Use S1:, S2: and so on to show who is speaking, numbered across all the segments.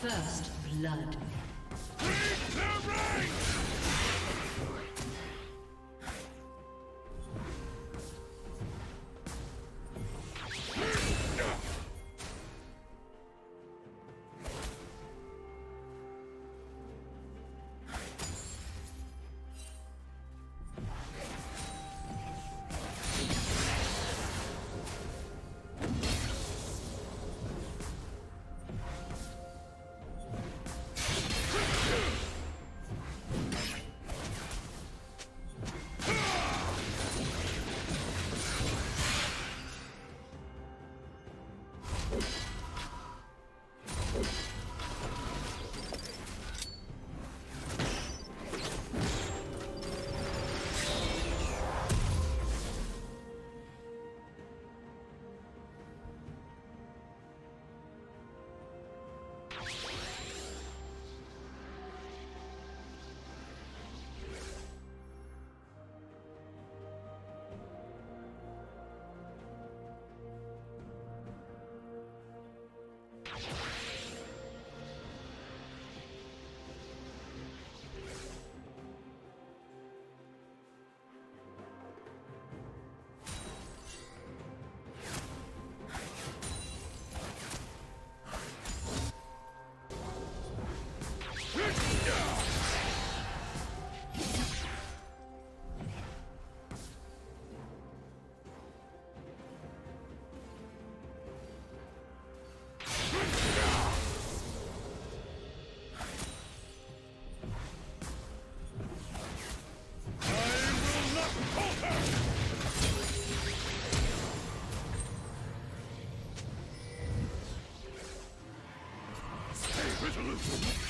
S1: First blood. Let's go.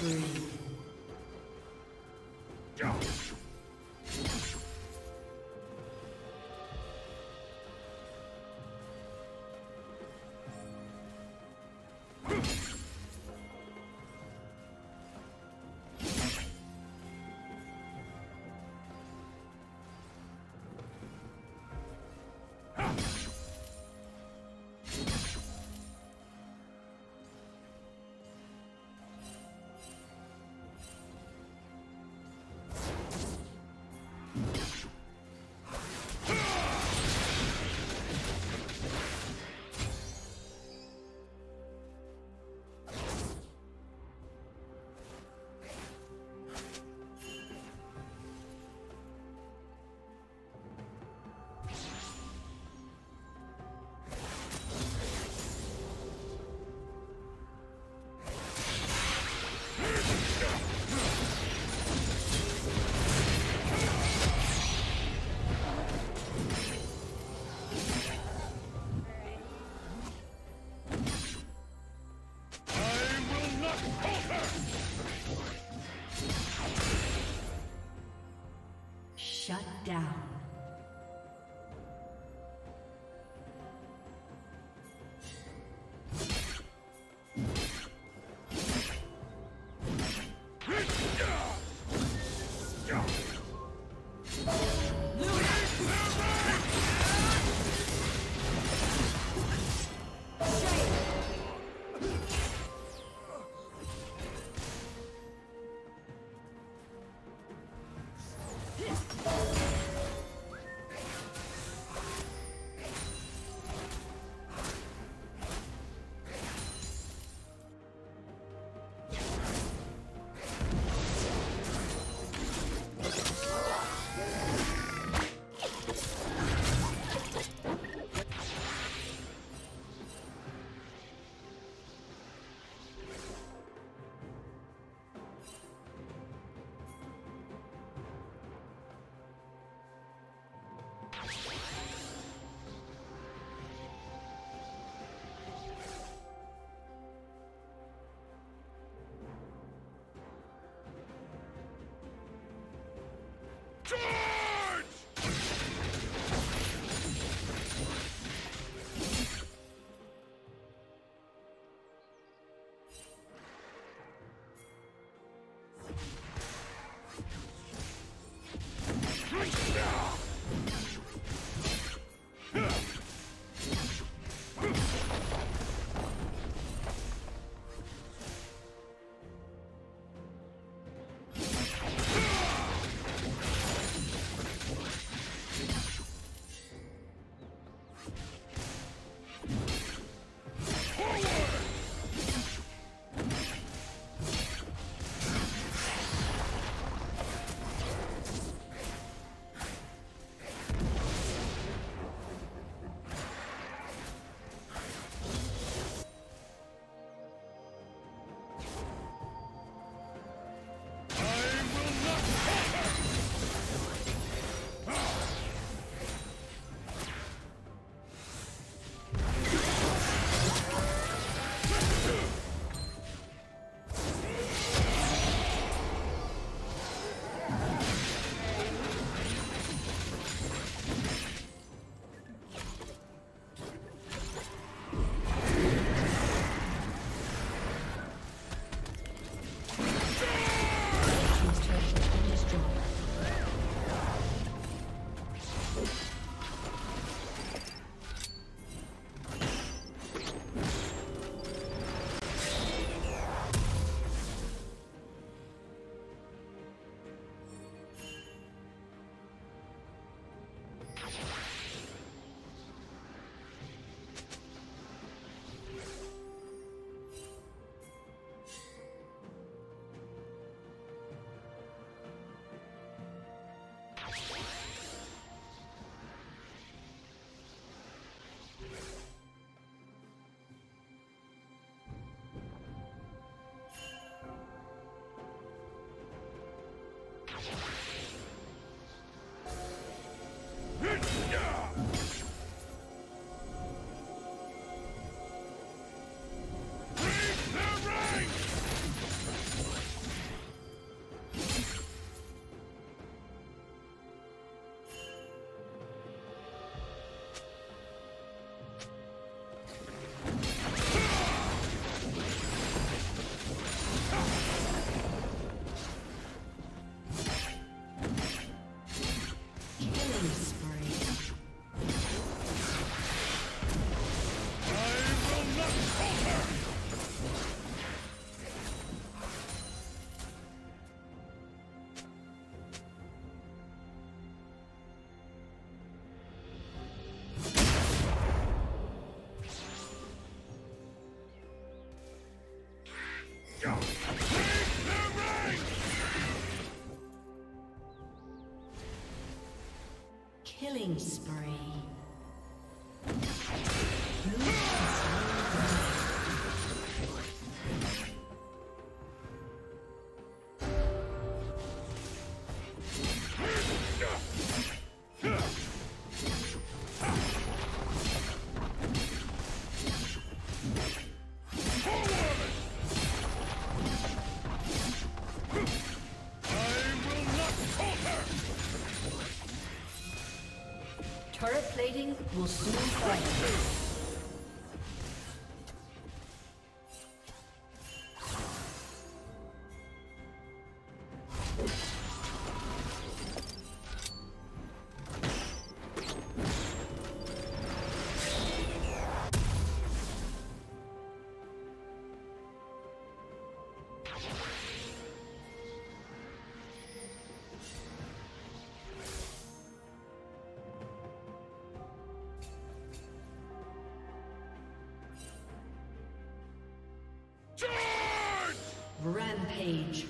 S1: Spree. Shut down. Will soon fall. Rampage.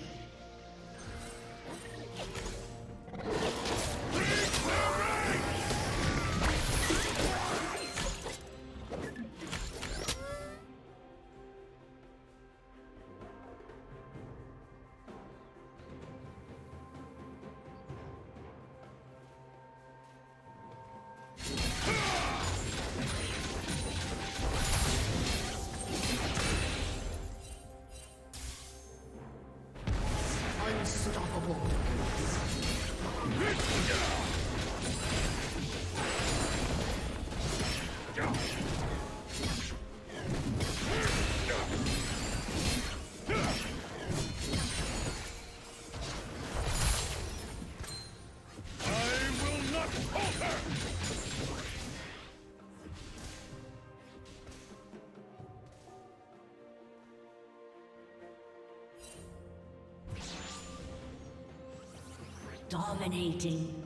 S1: Dominating.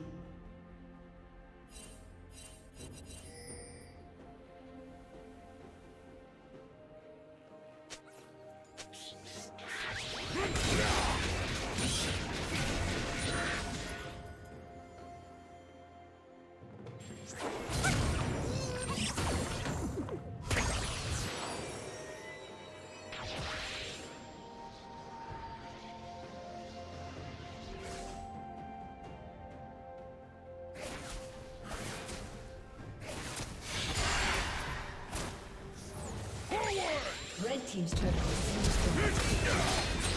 S1: Team's turret has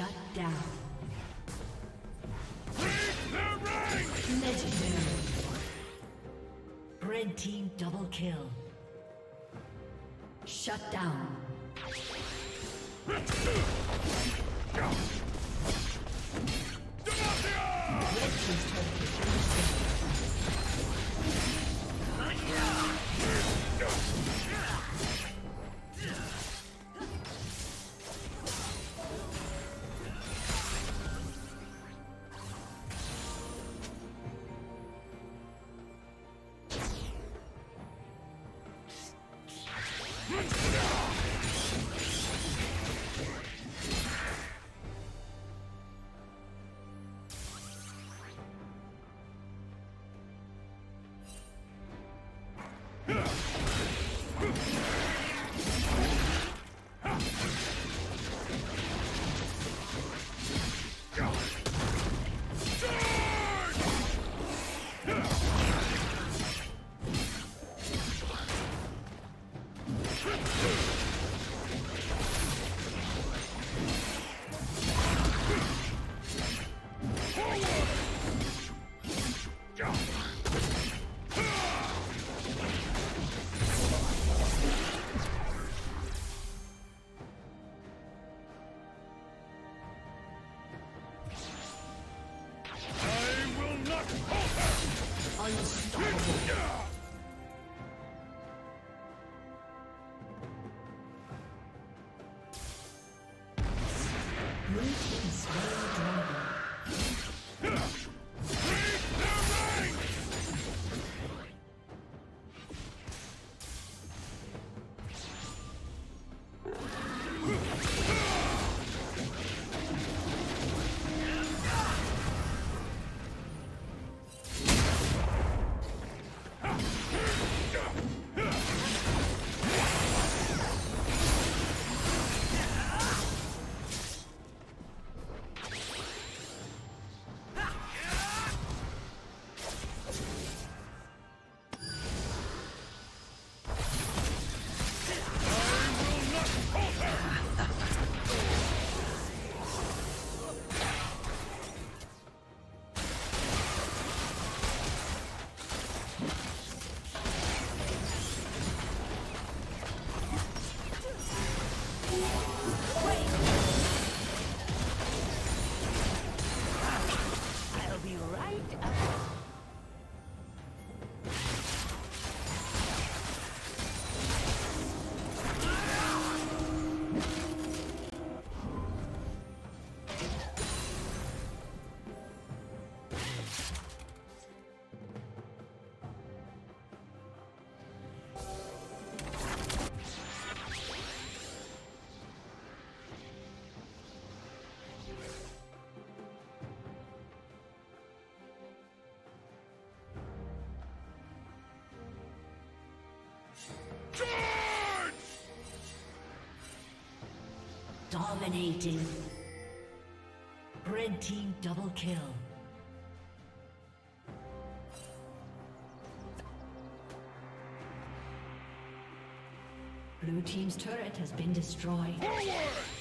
S1: Shut down. Legendary. Red team double kill. Shut down. Dominating. Red team double kill. Blue team's turret has been destroyed. spree.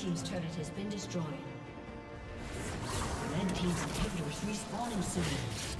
S1: Team's turret has been destroyed. Red Team's inhibitor is respawning soon.